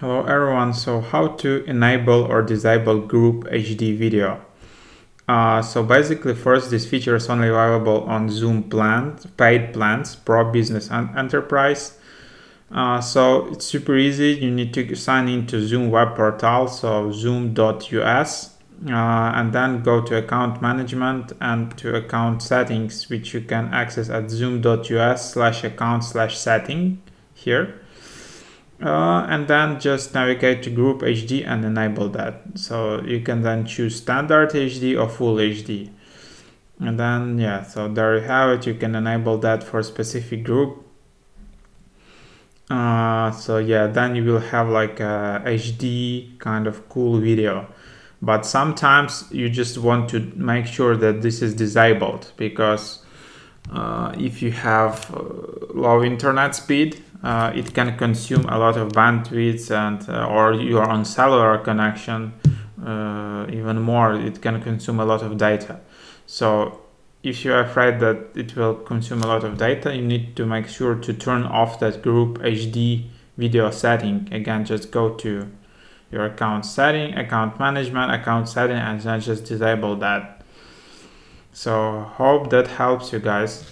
Hello everyone, so how to enable or disable group HD video. Uh, so basically first this feature is only available on Zoom plans, paid plans, Pro Business and Enterprise. Uh, so it's super easy, you need to sign into Zoom web portal, so zoom.us uh, and then go to account management and to account settings which you can access at zoom.us slash account slash setting here uh, and then just navigate to group HD and enable that. So you can then choose standard HD or full HD. And then, yeah, so there you have it. You can enable that for a specific group. Uh, so yeah, then you will have like a HD kind of cool video. But sometimes you just want to make sure that this is disabled because uh, if you have uh, low internet speed, uh, it can consume a lot of bandwidth and uh, or you are on cellular connection uh, even more. It can consume a lot of data. So if you're afraid that it will consume a lot of data you need to make sure to turn off that group HD video setting. Again just go to your account setting account management account setting and then just disable that. So hope that helps you guys